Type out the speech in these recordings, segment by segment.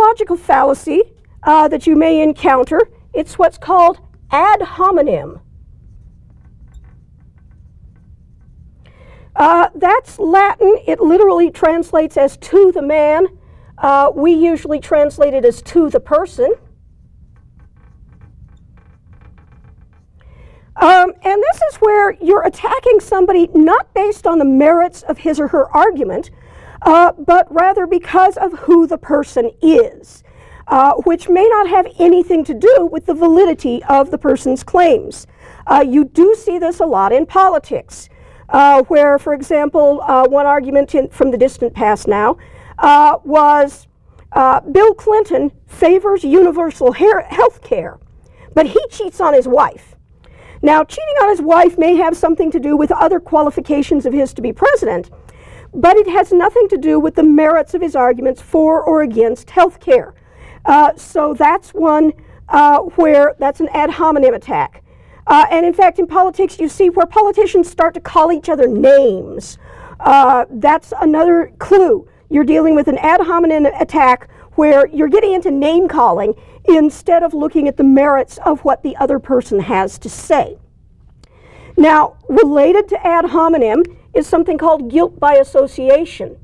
logical fallacy uh, that you may encounter. It's what's called ad hominem. Uh, that's Latin. It literally translates as to the man. Uh, we usually translate it as to the person. Um, and this is where you're attacking somebody not based on the merits of his or her argument, uh, but rather because of who the person is, uh, which may not have anything to do with the validity of the person's claims. Uh, you do see this a lot in politics, uh, where, for example, uh, one argument in, from the distant past now uh, was Bill Clinton favors universal health care, but he cheats on his wife. Now, cheating on his wife may have something to do with other qualifications of his to be president, but it has nothing to do with the merits of his arguments for or against health care. Uh, so that's one uh, where that's an ad hominem attack. Uh, and in fact, in politics, you see where politicians start to call each other names. Uh, that's another clue. You're dealing with an ad hominem attack where you're getting into name calling instead of looking at the merits of what the other person has to say. Now, related to ad hominem is something called guilt by association.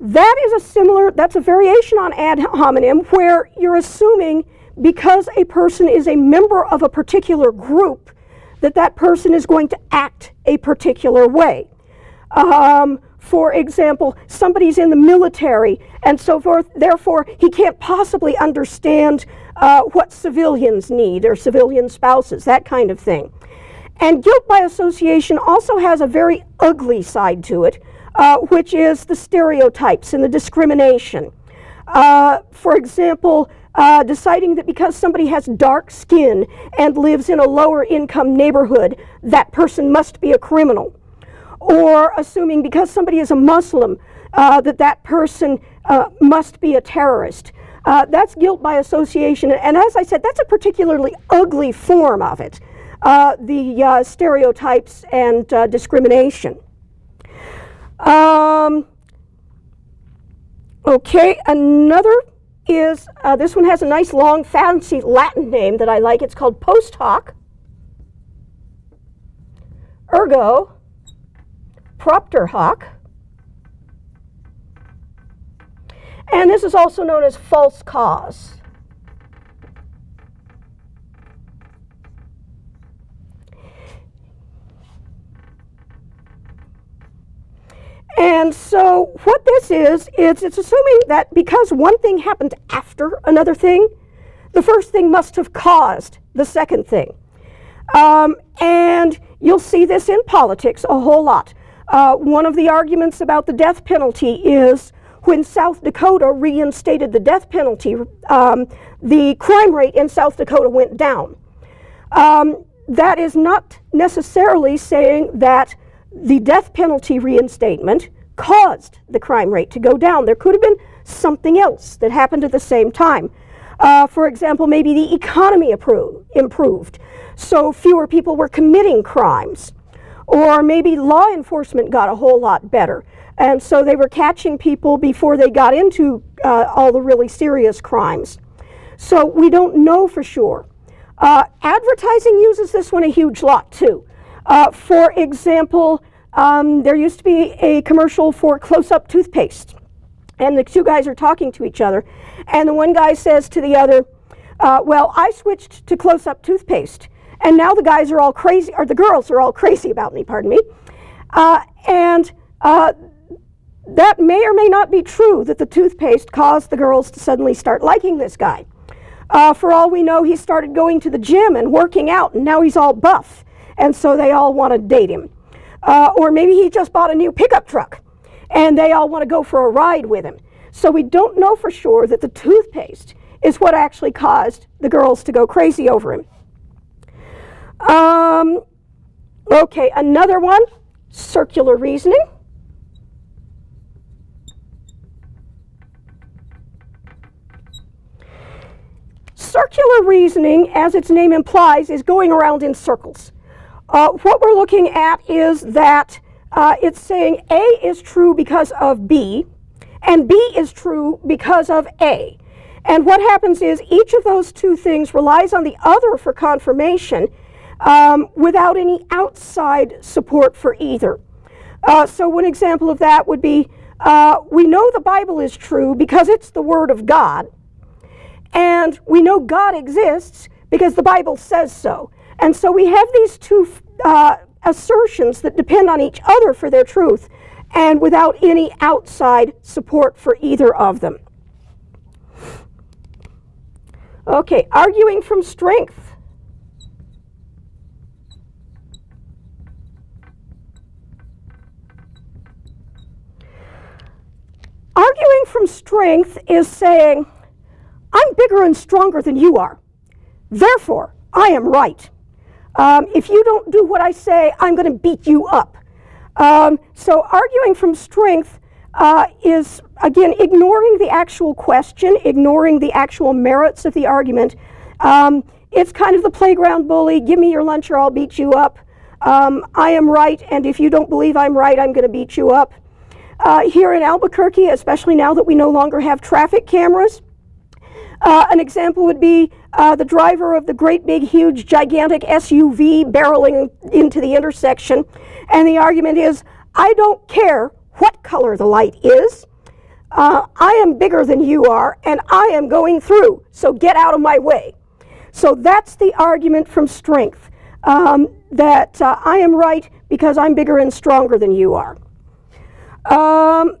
That is a similar, that's a variation on ad hominem where you're assuming because a person is a member of a particular group that that person is going to act a particular way. Um, for example, somebody's in the military and so forth, therefore, he can't possibly understand uh, what civilians need or civilian spouses, that kind of thing. And guilt by association also has a very ugly side to it, uh, which is the stereotypes and the discrimination. Uh, for example, uh, deciding that because somebody has dark skin and lives in a lower income neighborhood, that person must be a criminal or assuming because somebody is a Muslim uh, that that person uh, must be a terrorist. Uh, that's guilt by association. And as I said, that's a particularly ugly form of it, uh, the uh, stereotypes and uh, discrimination. Um, okay, another is this one has a nice long fancy Latin name that I like. It's called post hoc. Ergo, propter hoc. And this is also known as false cause. And so what this is, is it's assuming that because one thing happened after another thing, the first thing must have caused the second thing. Um, and you'll see this in politics a whole lot. Uh, one of the arguments about the death penalty is when South Dakota reinstated the death penalty, um, the crime rate in South Dakota went down. Um, that is not necessarily saying that the death penalty reinstatement caused the crime rate to go down. There could have been something else that happened at the same time. Uh, for example, maybe the economy improved, so fewer people were committing crimes. Or maybe law enforcement got a whole lot better. And so they were catching people before they got into uh, all the really serious crimes. So we don't know for sure. Uh, advertising uses this one a huge lot too. Uh, for example, um, there used to be a commercial for close up toothpaste. And the two guys are talking to each other. And the one guy says to the other, uh, Well, I switched to close up toothpaste. And now the guys are all crazy, or the girls are all crazy about me, pardon me. Uh, and uh, that may or may not be true that the toothpaste caused the girls to suddenly start liking this guy. Uh, for all we know, he started going to the gym and working out, and now he's all buff. And so they all want to date him. Uh, or maybe he just bought a new pickup truck, and they all want to go for a ride with him. So we don't know for sure that the toothpaste is what actually caused the girls to go crazy over him. Um, okay, another one, circular reasoning. Circular reasoning, as its name implies, is going around in circles. Uh, what we're looking at is that uh, it's saying A is true because of B, and B is true because of A. And what happens is each of those two things relies on the other for confirmation um, without any outside support for either. Uh, so one example of that would be, uh, we know the Bible is true because it's the Word of God, and we know God exists because the Bible says so. And so we have these two uh, assertions that depend on each other for their truth and without any outside support for either of them. Okay, arguing from strength. Arguing from strength is saying, I'm bigger and stronger than you are. Therefore, I am right. Um, if you don't do what I say, I'm going to beat you up. Um, so arguing from strength uh, is, again, ignoring the actual question, ignoring the actual merits of the argument. Um, it's kind of the playground bully, give me your lunch or I'll beat you up. Um, I am right, and if you don't believe I'm right, I'm going to beat you up. Uh, here in Albuquerque, especially now that we no longer have traffic cameras, uh, an example would be uh, the driver of the great big huge gigantic SUV barreling into the intersection and the argument is I don't care what color the light is. Uh, I am bigger than you are, and I am going through, so get out of my way. So that's the argument from strength um, that uh, I am right because I'm bigger and stronger than you are. Um,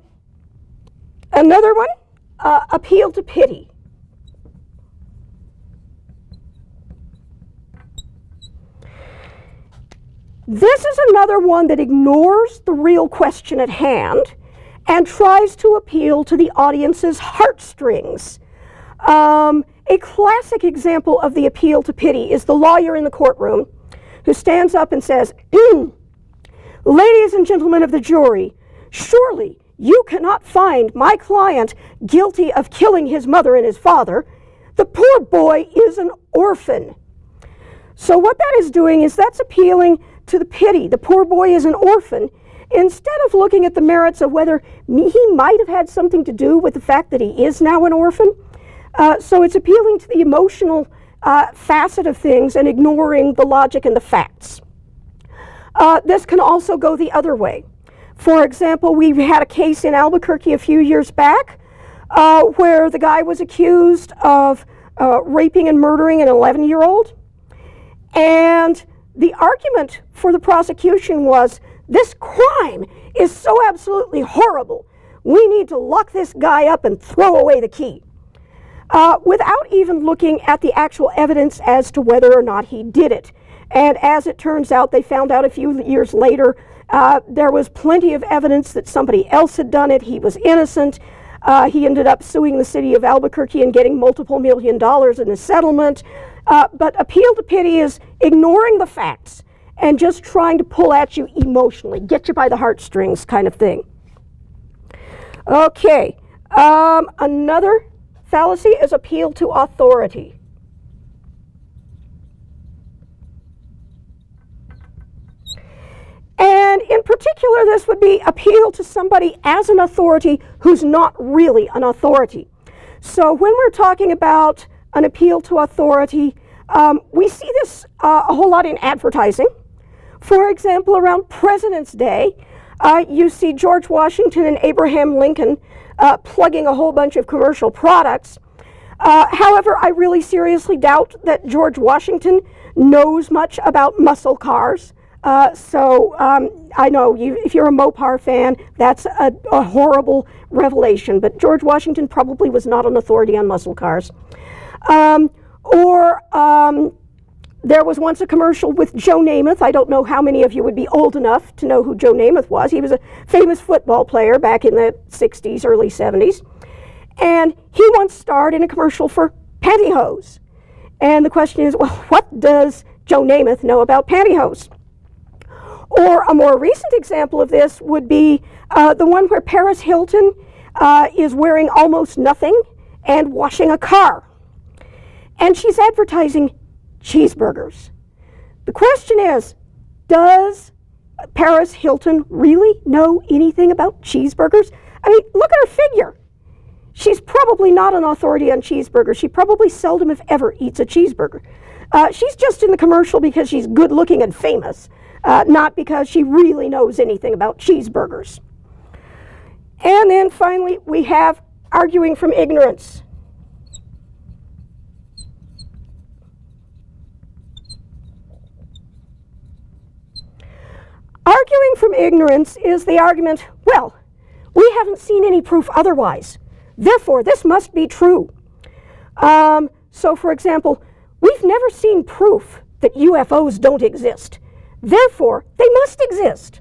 another one uh, appeal to pity. This is another one that ignores the real question at hand and tries to appeal to the audience's heartstrings. Um, a classic example of the appeal to pity is the lawyer in the courtroom who stands up and says, Ladies and gentlemen of the jury, surely you cannot find my client guilty of killing his mother and his father. The poor boy is an orphan. So, what that is doing is that's appealing to the pity. The poor boy is an orphan. Instead of looking at the merits of whether he might have had something to do with the fact that he is now an orphan, uh, so it's appealing to the emotional uh, facet of things and ignoring the logic and the facts. Uh, this can also go the other way. For example, we had a case in Albuquerque a few years back uh, where the guy was accused of uh, raping and murdering an 11 year old. And the argument for the prosecution was this crime is so absolutely horrible, we need to lock this guy up and throw away the key. Uh, without even looking at the actual evidence as to whether or not he did it. And as it turns out, they found out a few years later uh, there was plenty of evidence that somebody else had done it. He was innocent. Uh, he ended up suing the city of Albuquerque and getting multiple million dollars in a settlement. Uh, but appeal to pity is ignoring the facts and just trying to pull at you emotionally, get you by the heartstrings kind of thing. Okay, um, another fallacy is appeal to authority. And in particular, this would be appeal to somebody as an authority who's not really an authority. So when we're talking about an appeal to authority. Um, we see this uh, a whole lot in advertising. For example, around President's Day, uh, you see George Washington and Abraham Lincoln uh, plugging a whole bunch of commercial products. Uh, however, I really seriously doubt that George Washington knows much about muscle cars. Uh, so um, I know you, if you're a Mopar fan, that's a, a, horrible revelation. But George Washington probably was not an authority on muscle cars. Um, or um, there was once a commercial with Joe Namath. I don't know how many of you would be old enough to know who Joe Namath was. He was a famous football player back in the 60s, early 70s. And he once starred in a commercial for pantyhose. And the question is, well, what does Joe Namath know about pantyhose? Or a more recent example of this would be uh, the one where Paris Hilton uh, is wearing almost nothing and washing a car and she's advertising cheeseburgers. The question is, does Paris Hilton really know anything about cheeseburgers? I mean, look at her figure. She's probably not an authority on cheeseburgers. She probably seldom, if ever, eats a cheeseburger. Uh, she's just in the commercial because she's good looking and famous, uh, not because she really knows anything about cheeseburgers. And then finally, we have arguing from ignorance. Arguing from ignorance is the argument, well, we haven't seen any proof otherwise. Therefore, this must be true. Um, so, for example, we've never seen proof that UFOs don't exist. Therefore, they must exist.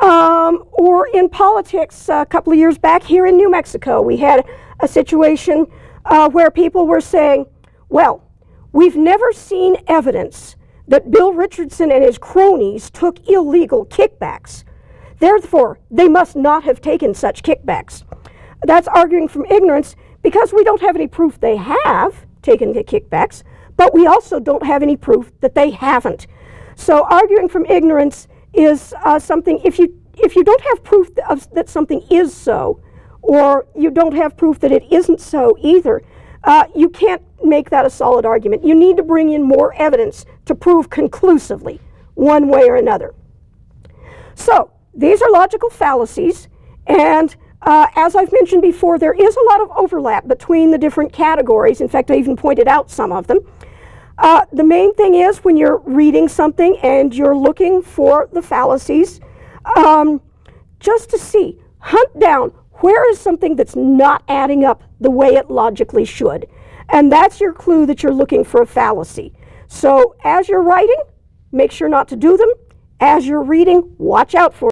Um, or in politics, a couple of years back here in New Mexico, we had a situation uh, where people were saying, well, we've never seen evidence that Bill Richardson and his cronies took illegal kickbacks. Therefore, they must not have taken such kickbacks. That's arguing from ignorance because we don't have any proof they have taken the kickbacks, but we also don't have any proof that they haven't. So arguing from ignorance is uh, something, if you, if you don't have proof of, that something is so, or you don't have proof that it isn't so either, uh, you can't make that a solid argument. You need to bring in more evidence to prove conclusively one way or another. So, these are logical fallacies, and uh, as I've mentioned before, there is a lot of overlap between the different categories. In fact, I even pointed out some of them. Uh, the main thing is when you're reading something and you're looking for the fallacies, um, just to see, hunt down where is something that's not adding up the way it logically should. And that's your clue that you're looking for a fallacy. So as you're writing, make sure not to do them. As you're reading, watch out for